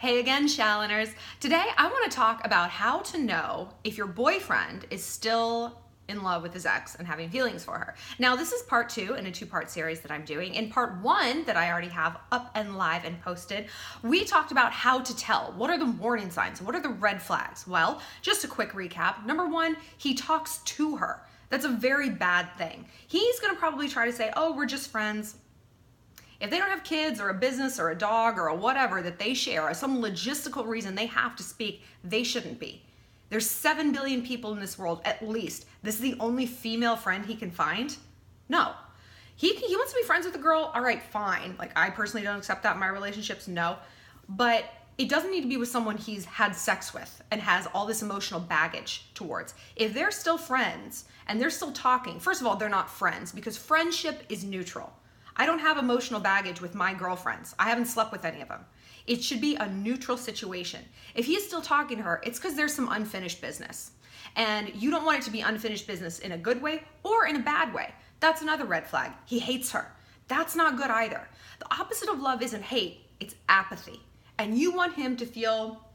Hey again, Shalloners. Today I want to talk about how to know if your boyfriend is still in love with his ex and having feelings for her. Now, this is part two in a two part series that I'm doing. In part one, that I already have up and live and posted, we talked about how to tell. What are the warning signs? What are the red flags? Well, just a quick recap. Number one, he talks to her. That's a very bad thing. He's gonna probably try to say, oh, we're just friends. If they don't have kids or a business or a dog or a whatever that they share, or some logistical reason they have to speak, they shouldn't be. There's 7 billion people in this world, at least. This is the only female friend he can find? No. He, he wants to be friends with a girl, all right, fine. Like, I personally don't accept that in my relationships, no. But it doesn't need to be with someone he's had sex with and has all this emotional baggage towards. If they're still friends and they're still talking, first of all, they're not friends because friendship is neutral. I don't have emotional baggage with my girlfriends. I haven't slept with any of them. It should be a neutral situation. If he's still talking to her, it's because there's some unfinished business. And you don't want it to be unfinished business in a good way or in a bad way. That's another red flag. He hates her. That's not good either. The opposite of love isn't hate, it's apathy. And you want him to feel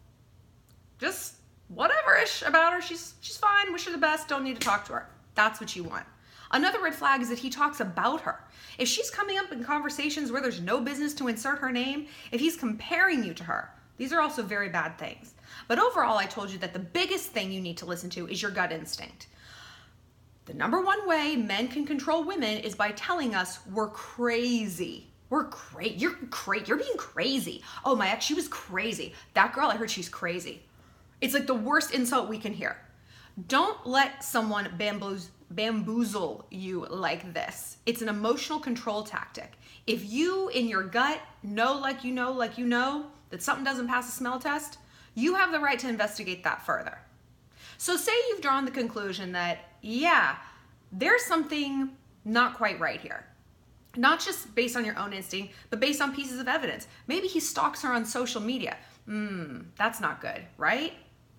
just whatever-ish about her. She's she's fine, wish her the best, don't need to talk to her. That's what you want. Another red flag is that he talks about her. If she's coming up in conversations where there's no business to insert her name, if he's comparing you to her, these are also very bad things. But overall, I told you that the biggest thing you need to listen to is your gut instinct. The number one way men can control women is by telling us we're crazy. We're great. You're great. You're being crazy. Oh, my ex, she was crazy. That girl, I heard she's crazy. It's like the worst insult we can hear. Don't let someone bamboozle bamboozle you like this. It's an emotional control tactic. If you, in your gut, know like you know, like you know, that something doesn't pass a smell test, you have the right to investigate that further. So, say you've drawn the conclusion that, yeah, there's something not quite right here. Not just based on your own instinct, but based on pieces of evidence. Maybe he stalks her on social media. Hmm, that's not good, right?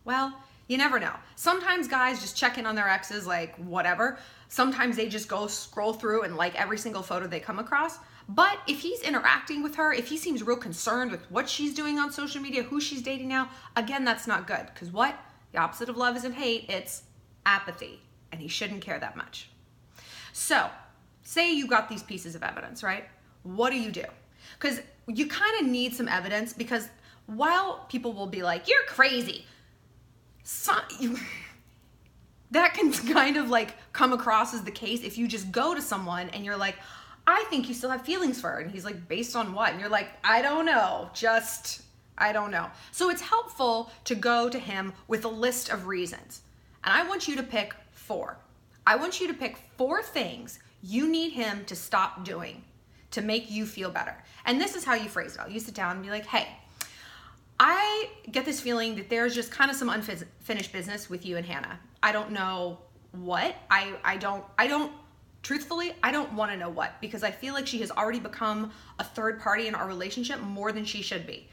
Well, you never know. Sometimes guys just check in on their exes, like whatever. Sometimes they just go scroll through and like every single photo they come across. But if he's interacting with her, if he seems real concerned with what she's doing on social media, who she's dating now, again, that's not good. Because what? The opposite of love isn't hate, it's apathy. And he shouldn't care that much. So, say you got these pieces of evidence, right? What do you do? Because you kind of need some evidence because while people will be like, you're crazy, some, that can kind of like come across as the case if you just go to someone and you're like, I think you still have feelings for her. And he's like, based on what? And you're like, I don't know. Just, I don't know. So it's helpful to go to him with a list of reasons. And I want you to pick four. I want you to pick four things you need him to stop doing to make you feel better. And this is how you phrase it. I'll you sit down and be like, hey, I get this feeling that there's just kind of some unfinished business with you and Hannah. I don't know what. I I don't I don't truthfully, I don't want to know what because I feel like she has already become a third party in our relationship more than she should be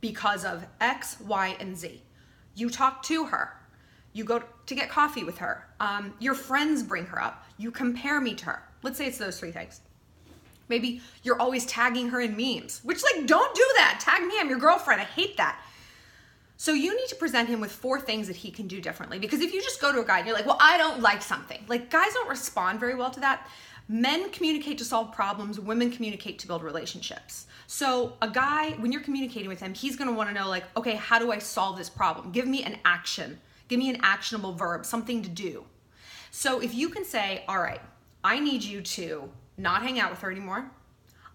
because of X, Y, and Z. You talk to her. You go to get coffee with her. Um, your friends bring her up. You compare me to her. Let's say it's those three things. Maybe you're always tagging her in memes, which, like, don't do that. Tag me, I'm your girlfriend. I hate that. So you need to present him with four things that he can do differently. Because if you just go to a guy and you're like, well, I don't like something, like, guys don't respond very well to that. Men communicate to solve problems, women communicate to build relationships. So, a guy, when you're communicating with him, he's gonna wanna know, like, okay, how do I solve this problem? Give me an action, give me an actionable verb, something to do. So, if you can say, all right, I need you to not hang out with her anymore.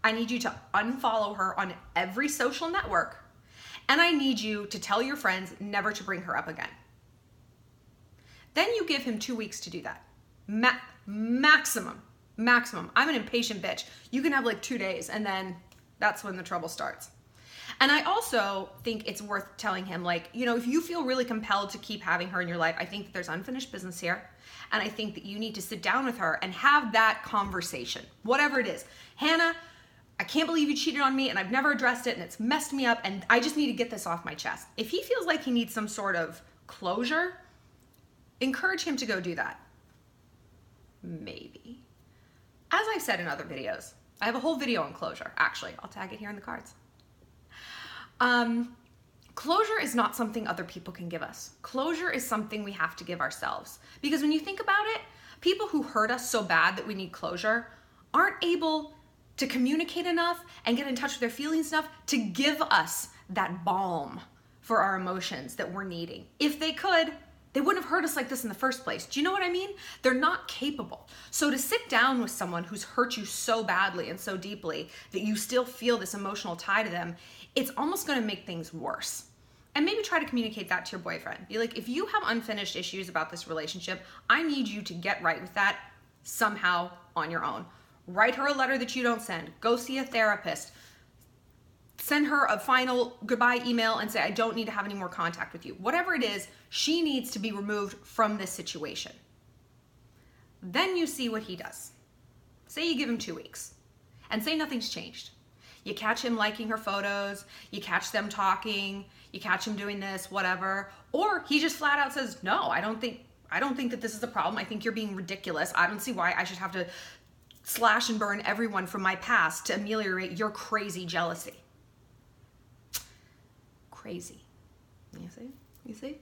I need you to unfollow her on every social network. And I need you to tell your friends never to bring her up again. Then you give him two weeks to do that. Ma- maximum. Maximum. I'm an impatient bitch. You can have like two days, and then that's when the trouble starts. And I also think it's worth telling him, like, you know, if you feel really compelled to keep having her in your life, I think that there's unfinished business here. And I think that you need to sit down with her and have that conversation, whatever it is. Hannah, I can't believe you cheated on me and I've never addressed it and it's messed me up and I just need to get this off my chest. If he feels like he needs some sort of closure, encourage him to go do that. Maybe. As I've said in other videos, I have a whole video on closure, actually. I'll tag it here in the cards. Um, closure is not something other people can give us. Closure is something we have to give ourselves. Because when you think about it, people who hurt us so bad that we need closure aren't able to communicate enough and get in touch with their feelings enough to give us that balm for our emotions that we're needing. If they could, they wouldn't have hurt us like this in the first place. Do you know what I mean? They're not capable. So to sit down with someone who's hurt you so badly and so deeply that you still feel this emotional tie to them, it's almost going to make things worse. And maybe try to communicate that to your boyfriend. Be like, if you have unfinished issues about this relationship, I need you to get right with that somehow on your own. Write her a letter that you don't send. Go see a therapist. Send her a final goodbye email and say, I don't need to have any more contact with you. Whatever it is, she needs to be removed from this situation. Then you see what he does. Say you give him two weeks and say nothing's changed. You catch him liking her photos, you catch them talking, you catch him doing this, whatever. Or he just flat out says, No, I don't think I don't think that this is a problem. I think you're being ridiculous. I don't see why I should have to slash and burn everyone from my past to ameliorate your crazy jealousy. Crazy. You see? You see?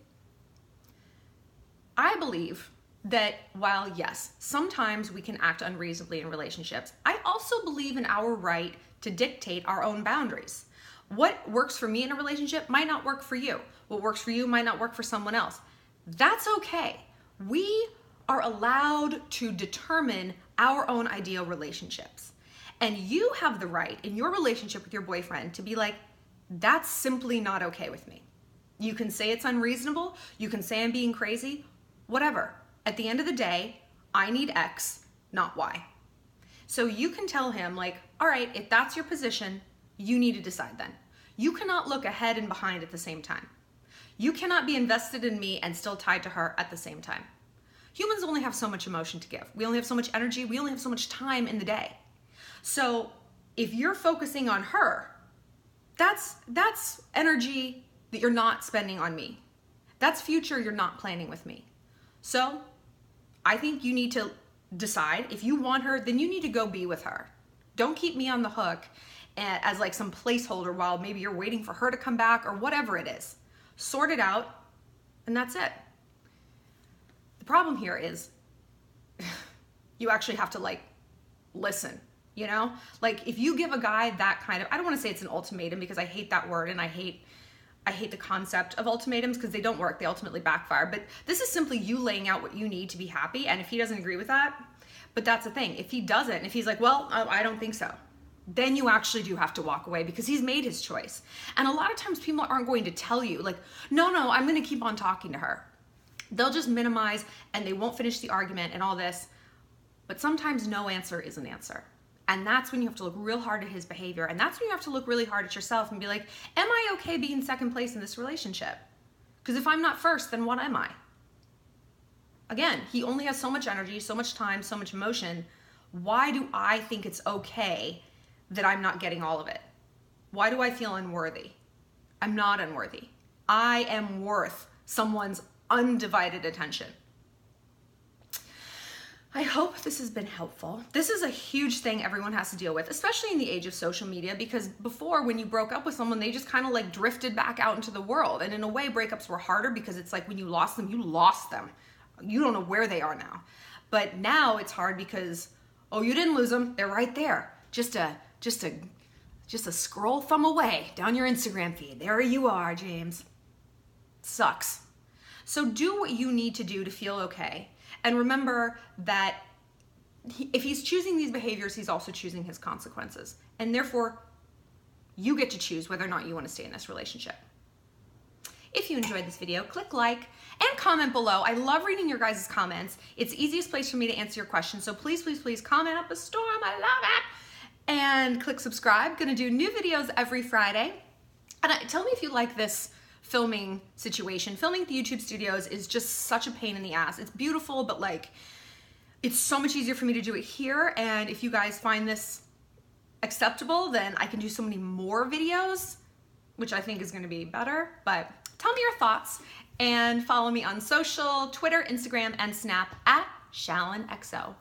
I believe that while, yes, sometimes we can act unreasonably in relationships, I also believe in our right to dictate our own boundaries. What works for me in a relationship might not work for you. What works for you might not work for someone else. That's okay. We are allowed to determine our own ideal relationships. And you have the right in your relationship with your boyfriend to be like, that's simply not okay with me. You can say it's unreasonable, you can say I'm being crazy, whatever. At the end of the day, I need X, not Y. So you can tell him, like, all right, if that's your position, you need to decide then. You cannot look ahead and behind at the same time. You cannot be invested in me and still tied to her at the same time humans only have so much emotion to give. We only have so much energy. We only have so much time in the day. So if you're focusing on her, that's that's energy that you're not spending on me. That's future you're not planning with me. So I think you need to decide if you want her, then you need to go be with her. Don't keep me on the hook as like some placeholder while maybe you're waiting for her to come back or whatever it is. Sort it out, and that's it The problem here is you actually have to like listen you know like if you give a guy that kind of i don't want to say it's an ultimatum because i hate that word and i hate i hate the concept of ultimatums because they don't work they ultimately backfire but this is simply you laying out what you need to be happy and if he doesn't agree with that but that's the thing if he doesn't if he's like well i don't think so then you actually do have to walk away because he's made his choice and a lot of times people aren't going to tell you like no no i'm going to keep on talking to her They'll just minimize and they won't finish the argument and all this. But sometimes no answer is an answer. And that's when you have to look real hard at his behavior. And that's when you have to look really hard at yourself and be like, am I okay being second place in this relationship? Because if I'm not first, then what am I? Again, he only has so much energy, so much time, so much emotion. Why do I think it's okay that I'm not getting all of it? Why do I feel unworthy? I'm not unworthy. I am worth someone's undivided attention. I hope this has been helpful. This is a huge thing everyone has to deal with, especially in the age of social media, because before, when you broke up with someone, they just kind of like drifted back out into the world. And in a way, breakups were harder because it's like when you lost them, you lost them. You don't know where they are now. But now it's hard because, oh, you didn't lose them. They're right there. Just a, just a, just a scroll thumb away down your Instagram feed. There you are, James. Sucks. So do what you need to do to feel okay. And remember that he, if he's choosing these behaviors, he's also choosing his consequences. And therefore, you get to choose whether or not you want to stay in this relationship. If you enjoyed this video, click like and comment below. I love reading your guys' comments. It's the easiest place for me to answer your questions. So please, please, please comment up a storm. I love it. And click subscribe. Gonna do new videos every Friday. And I, tell me if you like this filming situation. Filming at the YouTube studios is just such a pain in the ass. It's beautiful, but like, it's so much easier for me to do it here. And if you guys find this acceptable, then I can do so many more videos, which I think is gonna be better. But tell me your thoughts and follow me on social, Twitter, Instagram, and Snap at ShallonXO.